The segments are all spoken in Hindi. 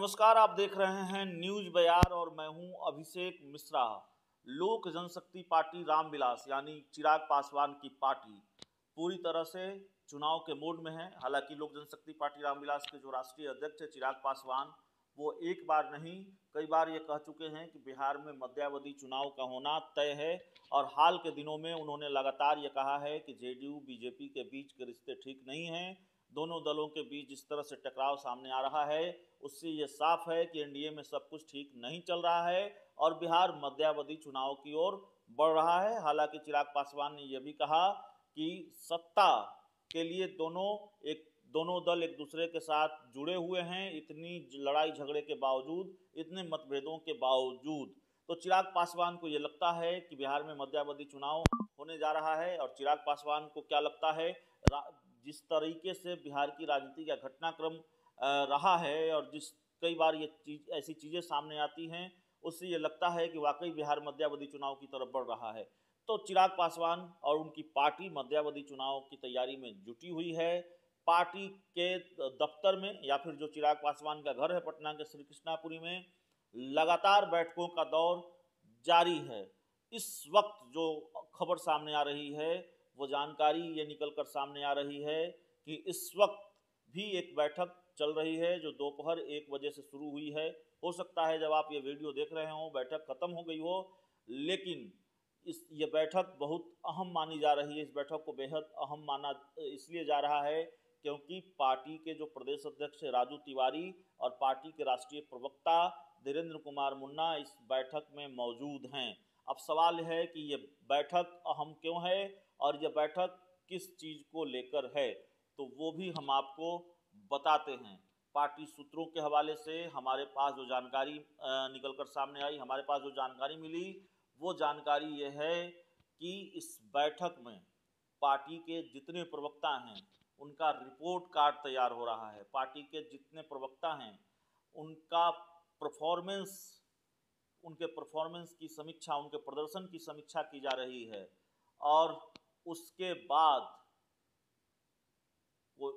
नमस्कार, आप देख रहे हैं न्यूज़ बयार और मैं हूँ अभिषेक मिश्रा। लोक जनशक्ति पार्टी रामविलास, यानी चिराग पासवान की पार्टी, पूरी तरह से चुनाव के मोड में है। हालाँकि लोक जनशक्ति पार्टी रामविलास के जो राष्ट्रीय अध्यक्ष है, चिराग पासवान, वो एक बार नहीं, कई बार ये कह चुके हैं कि बिहार में मध्यावधि चुनाव का होना तय है और हाल के दिनों में उन्होंने लगातार ये कहा है कि जेडीयू, बीजेपी के बीच के रिश्ते ठीक नहीं हैं। दोनों दलों के बीच जिस तरह से टकराव सामने आ रहा है, उससे ये साफ़ है कि एनडीए में सब कुछ ठीक नहीं चल रहा है और बिहार मध्यावधि चुनाव की ओर बढ़ रहा है। हालाँकि चिराग पासवान ने यह भी कहा कि सत्ता के लिए दोनों एक, दोनों दल एक दूसरे के साथ जुड़े हुए हैं, इतनी लड़ाई झगड़े के बावजूद, इतने मतभेदों के बावजूद। तो चिराग पासवान को ये लगता है कि बिहार में मध्यावधि चुनाव होने जा रहा है और चिराग पासवान को क्या लगता है? जिस तरीके से बिहार की राजनीति का घटनाक्रम रहा है और जिस, कई बार ये चीज़, ऐसी चीज़ें सामने आती हैं, उससे ये लगता है कि वाकई बिहार मध्यावधि चुनाव की तरफ़ बढ़ रहा है। तो चिराग पासवान और उनकी पार्टी मध्यावधि चुनाव की तैयारी में जुटी हुई है। पार्टी के दफ्तर में या फिर जो चिराग पासवान का घर है पटना के श्री कृष्णापुरी में, लगातार बैठकों का दौर जारी है। इस वक्त जो खबर सामने आ रही है वो जानकारी ये निकल कर सामने आ रही है कि इस वक्त भी एक बैठक चल रही है जो दोपहर एक बजे से शुरू हुई है। हो सकता है जब आप ये वीडियो देख रहे हो, बैठक ख़त्म हो गई हो, लेकिन इस, ये बैठक बहुत अहम मानी जा रही है। इस बैठक को बेहद अहम माना, इसलिए जा रहा है क्योंकि पार्टी के जो प्रदेश अध्यक्ष राजू तिवारी और पार्टी के राष्ट्रीय प्रवक्ता धीरेन्द्र कुमार मुन्ना इस बैठक में मौजूद हैं। अब सवाल है कि ये बैठक अहम क्यों है और ये बैठक किस चीज़ को लेकर है तो वो भी हम आपको बताते हैं। पार्टी सूत्रों के हवाले से हमारे पास जो जानकारी निकल कर सामने आई, हमारे पास जो जानकारी मिली, वो जानकारी ये है कि इस बैठक में पार्टी के जितने प्रवक्ता हैं, उनका रिपोर्ट कार्ड तैयार हो रहा है। पार्टी के जितने प्रवक्ता हैं, उनका परफॉर्मेंस, उनके परफॉर्मेंस की समीक्षा, उनके प्रदर्शन की समीक्षा की जा रही है। और उसके बाद वो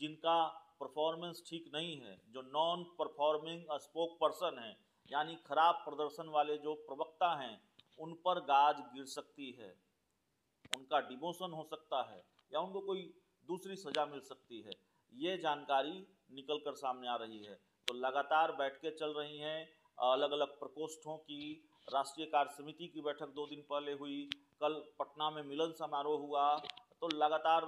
जिनका परफॉर्मेंस ठीक नहीं है, जो नॉन परफॉर्मिंग स्पोक पर्सन है, यानी खराब प्रदर्शन वाले जो प्रवक्ता हैं, उन पर गाज गिर सकती है। उनका डिमोशन हो सकता है, या उनको कोई दूसरी सज़ा मिल सकती है। ये जानकारी निकल कर सामने आ रही है। तो लगातार बैठकें चल रही हैं अलग अलग प्रकोष्ठों की, राष्ट्रीय कार्य समिति की बैठक दो दिन पहले हुई कल पटना में मिलन समारोह हुआ तो लगातार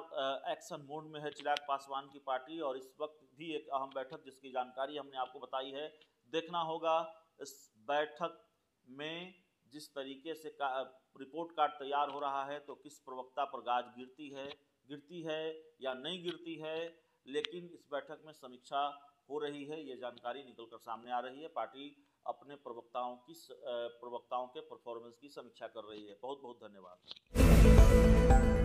एक्शन मोड में है चिराग पासवान की पार्टी और इस वक्त भी एक अहम बैठक जिसकी जानकारी हमने आपको बताई है। देखना होगा इस बैठक में जिस तरीके से का, रिपोर्ट कार्ड तैयार हो रहा है तो किस प्रवक्ता पर गाज गिरती है गिरती है या नहीं गिरती है लेकिन इस बैठक में समीक्षा हो रही है ये जानकारी निकल कर सामने आ रही है। पार्टी अपने प्रवक्ताओं की प्रवक्ताओं के परफॉर्मेंस की समीक्षा कर रही है। बहुत बहुत धन्यवाद।